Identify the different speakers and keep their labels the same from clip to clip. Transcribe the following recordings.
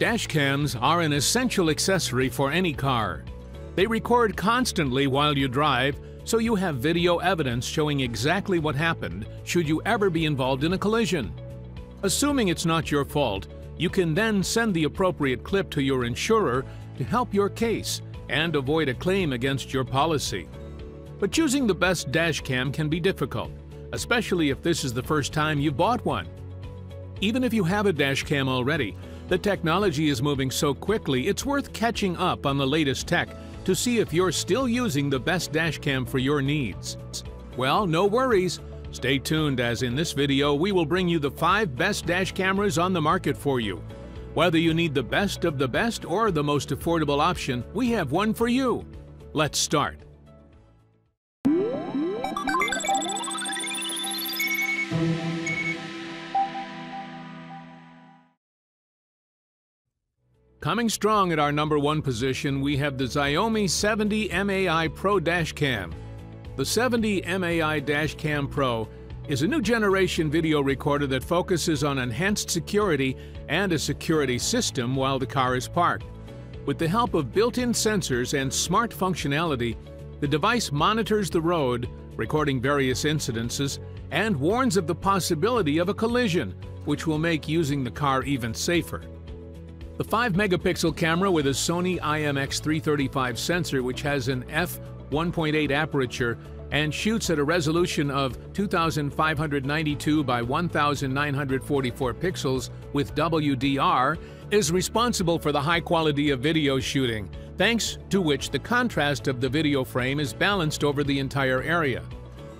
Speaker 1: Dashcams are an essential accessory for any car. They record constantly while you drive, so you have video evidence showing exactly what happened should you ever be involved in a collision. Assuming it's not your fault, you can then send the appropriate clip to your insurer to help your case and avoid a claim against your policy. But choosing the best dashcam can be difficult, especially if this is the first time you've bought one. Even if you have a dashcam already, the technology is moving so quickly it's worth catching up on the latest tech to see if you're still using the best dashcam for your needs. Well, no worries. Stay tuned as in this video we will bring you the 5 best dash cameras on the market for you. Whether you need the best of the best or the most affordable option, we have one for you. Let's start. Coming strong at our number one position, we have the Xiaomi 70 MAI Pro Dashcam. The 70 MAI Dashcam Pro is a new generation video recorder that focuses on enhanced security and a security system while the car is parked. With the help of built-in sensors and smart functionality, the device monitors the road, recording various incidences, and warns of the possibility of a collision, which will make using the car even safer. The 5 megapixel camera with a Sony IMX335 sensor, which has an f1.8 aperture and shoots at a resolution of 2592 by 1944 pixels with WDR, is responsible for the high quality of video shooting, thanks to which the contrast of the video frame is balanced over the entire area.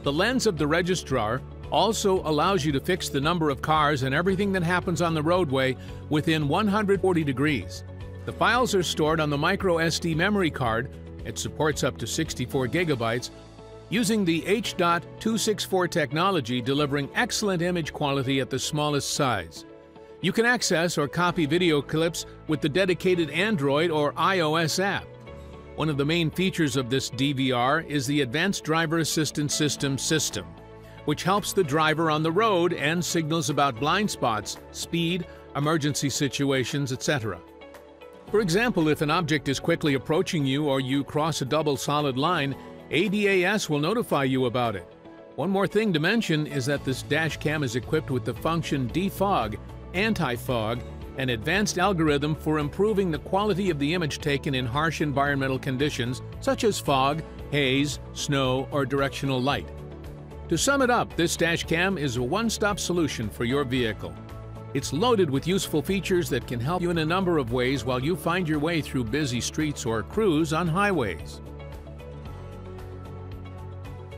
Speaker 1: The lens of the registrar also allows you to fix the number of cars and everything that happens on the roadway within 140 degrees. The files are stored on the micro SD memory card. It supports up to 64 gigabytes using the H.264 technology delivering excellent image quality at the smallest size. You can access or copy video clips with the dedicated Android or iOS app. One of the main features of this DVR is the Advanced Driver Assistance System system which helps the driver on the road and signals about blind spots, speed, emergency situations, etc. For example, if an object is quickly approaching you or you cross a double solid line, ADAS will notify you about it. One more thing to mention is that this dash cam is equipped with the function defog, anti-fog, an advanced algorithm for improving the quality of the image taken in harsh environmental conditions such as fog, haze, snow, or directional light. To sum it up, this dash cam is a one-stop solution for your vehicle. It's loaded with useful features that can help you in a number of ways while you find your way through busy streets or cruise on highways.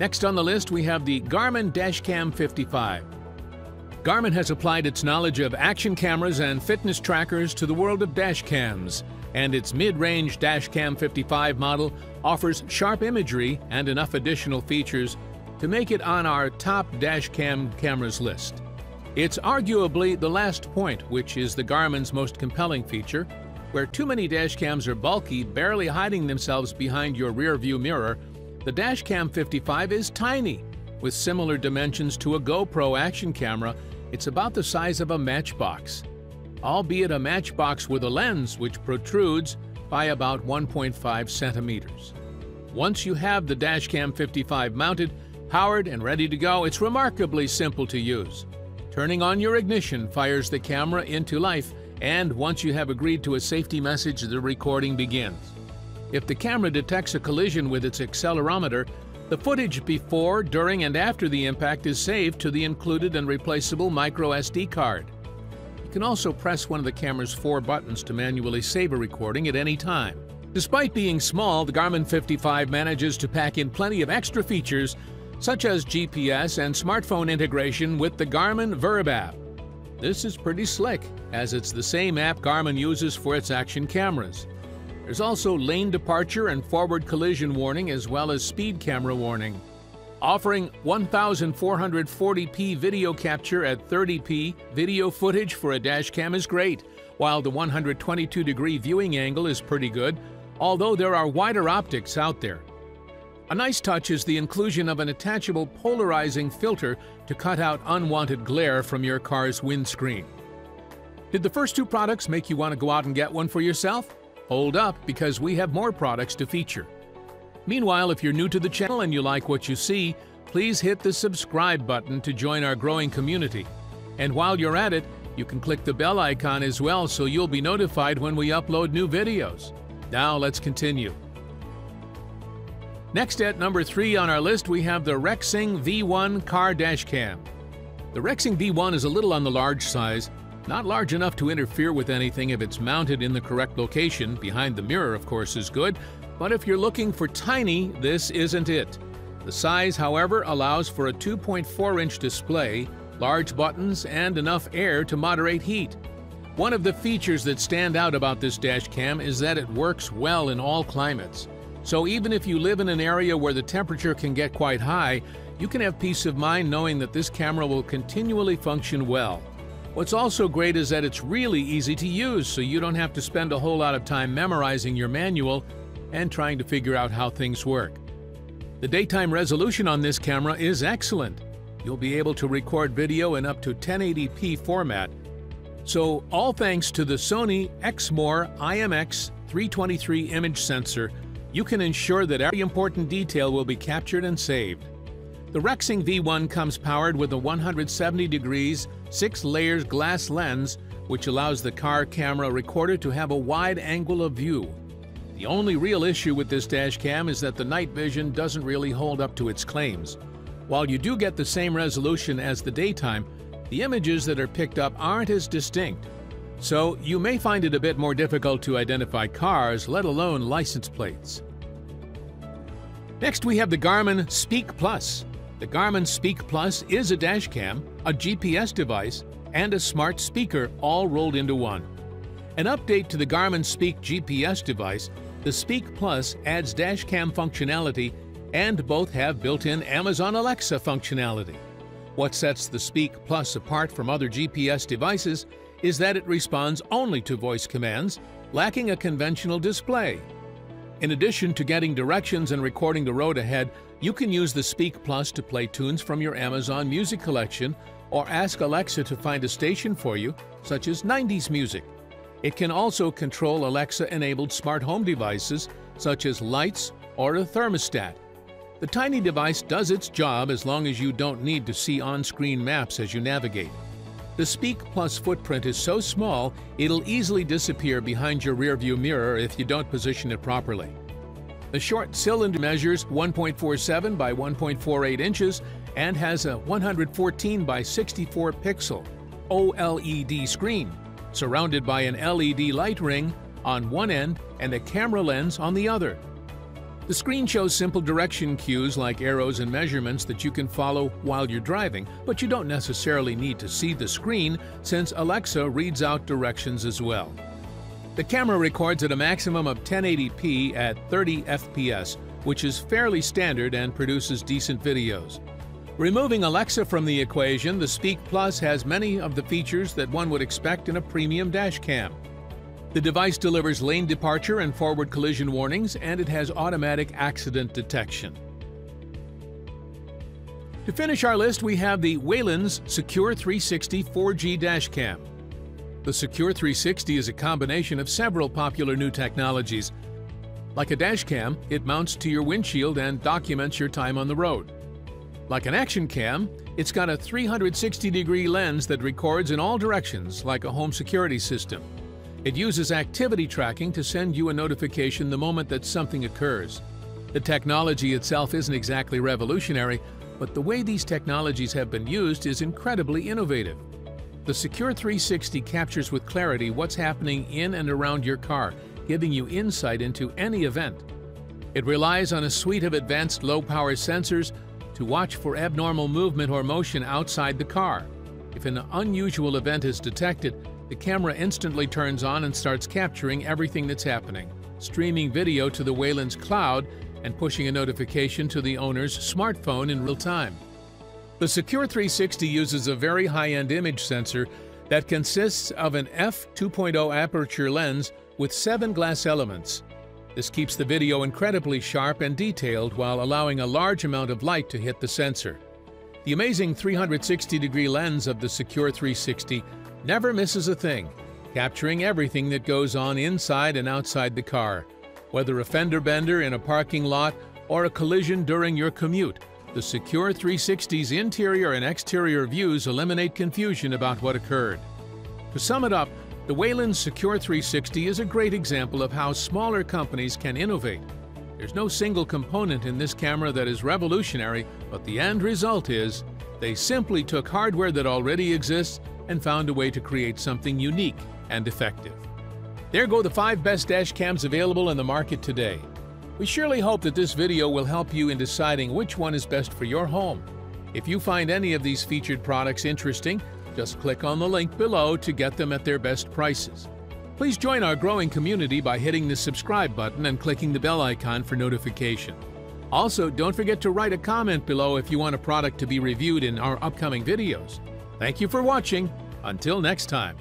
Speaker 1: Next on the list, we have the Garmin Dashcam 55. Garmin has applied its knowledge of action cameras and fitness trackers to the world of dashcams, and its mid-range Dashcam 55 model offers sharp imagery and enough additional features to make it on our top dashcam cameras list. It's arguably the last point, which is the Garmin's most compelling feature, where too many dashcams are bulky, barely hiding themselves behind your rear view mirror. The Dashcam 55 is tiny, with similar dimensions to a GoPro action camera. It's about the size of a matchbox, albeit a matchbox with a lens which protrudes by about 1.5 centimeters. Once you have the Dashcam 55 mounted, Powered and ready to go, it's remarkably simple to use. Turning on your ignition fires the camera into life, and once you have agreed to a safety message, the recording begins. If the camera detects a collision with its accelerometer, the footage before, during, and after the impact is saved to the included and replaceable micro SD card. You can also press one of the camera's four buttons to manually save a recording at any time. Despite being small, the Garmin 55 manages to pack in plenty of extra features such as GPS and smartphone integration with the Garmin VIRB app. This is pretty slick, as it's the same app Garmin uses for its action cameras. There's also lane departure and forward collision warning as well as speed camera warning. Offering 1440p video capture at 30p video footage for a dashcam is great, while the 122 degree viewing angle is pretty good, although there are wider optics out there. A nice touch is the inclusion of an attachable polarizing filter to cut out unwanted glare from your car's windscreen. Did the first two products make you want to go out and get one for yourself? Hold up, because we have more products to feature. Meanwhile, if you're new to the channel and you like what you see, please hit the subscribe button to join our growing community. And while you're at it, you can click the bell icon as well so you'll be notified when we upload new videos. Now let's continue. Next at number 3 on our list we have the Rexing V1 Car Dash Cam. The Rexing V1 is a little on the large size, not large enough to interfere with anything if it's mounted in the correct location, behind the mirror of course is good, but if you're looking for tiny, this isn't it. The size, however, allows for a 2.4-inch display, large buttons, and enough air to moderate heat. One of the features that stand out about this dash cam is that it works well in all climates. So even if you live in an area where the temperature can get quite high, you can have peace of mind knowing that this camera will continually function well. What's also great is that it's really easy to use, so you don't have to spend a whole lot of time memorizing your manual and trying to figure out how things work. The daytime resolution on this camera is excellent. You'll be able to record video in up to 1080p format. So all thanks to the Sony Exmor IMX 323 image sensor, you can ensure that every important detail will be captured and saved. The Rexing V1 comes powered with a 170 degrees, 6 layers glass lens, which allows the car camera recorder to have a wide angle of view. The only real issue with this dash cam is that the night vision doesn't really hold up to its claims. While you do get the same resolution as the daytime, the images that are picked up aren't as distinct. So you may find it a bit more difficult to identify cars, let alone license plates. Next we have the Garmin Speak Plus. The Garmin Speak Plus is a dash cam, a GPS device, and a smart speaker all rolled into one. An update to the Garmin Speak GPS device the Speak Plus adds dashcam functionality and both have built-in Amazon Alexa functionality. What sets the Speak Plus apart from other GPS devices is that it responds only to voice commands, lacking a conventional display. In addition to getting directions and recording the road ahead, you can use the Speak Plus to play tunes from your Amazon Music collection or ask Alexa to find a station for you, such as 90s music. It can also control Alexa-enabled smart home devices such as lights or a thermostat. The tiny device does its job as long as you don't need to see on-screen maps as you navigate. The Speak Plus footprint is so small, it'll easily disappear behind your rearview mirror if you don't position it properly. The short cylinder measures 1.47 by 1.48 inches and has a 114 by 64 pixel OLED screen surrounded by an LED light ring on one end and a camera lens on the other. The screen shows simple direction cues like arrows and measurements that you can follow while you're driving, but you don't necessarily need to see the screen since Alexa reads out directions as well. The camera records at a maximum of 1080p at 30 FPS, which is fairly standard and produces decent videos. Removing Alexa from the equation, the Speak Plus has many of the features that one would expect in a premium dashcam. The device delivers lane departure and forward collision warnings, and it has automatic accident detection. To finish our list, we have the Waylens Secure 360 4G dashcam. The Secure 360 is a combination of several popular new technologies. Like a dashcam, it mounts to your windshield and documents your time on the road. Like an action cam, it's got a 360 degree lens that records in all directions like a home security system. It uses activity tracking to send you a notification the moment that something occurs. The technology itself isn't exactly revolutionary, but the way these technologies have been used is incredibly innovative. The Secure 360 captures with clarity what's happening in and around your car, giving you insight into any event. It relies on a suite of advanced low-power sensors to watch for abnormal movement or motion outside the car. If an unusual event is detected, the camera instantly turns on and starts capturing everything that's happening, streaming video to the Waylens cloud and pushing a notification to the owner's smartphone in real time. The Secure 360 uses a very high-end image sensor that consists of an f2.0 aperture lens with seven glass elements, this keeps the video incredibly sharp and detailed while allowing a large amount of light to hit the sensor. The amazing 360 degree lens of the Secure 360 never misses a thing, capturing everything that goes on inside and outside the car. Whether a fender bender in a parking lot or a collision during your commute, the Secure 360's interior and exterior views eliminate confusion about what occurred. To sum it up, the Waylens Secure 360 is a great example of how smaller companies can innovate. There's no single component in this camera that is revolutionary, but the end result is they simply took hardware that already exists and found a way to create something unique and effective. There go the five best dash cams available in the market today. We surely hope that this video will help you in deciding which one is best for your home. If you find any of these featured products interesting, just click on the link below to get them at their best prices. Please join our growing community by hitting the subscribe button and clicking the bell icon for notification. Also, don't forget to write a comment below if you want a product to be reviewed in our upcoming videos. Thank you for watching. Until next time.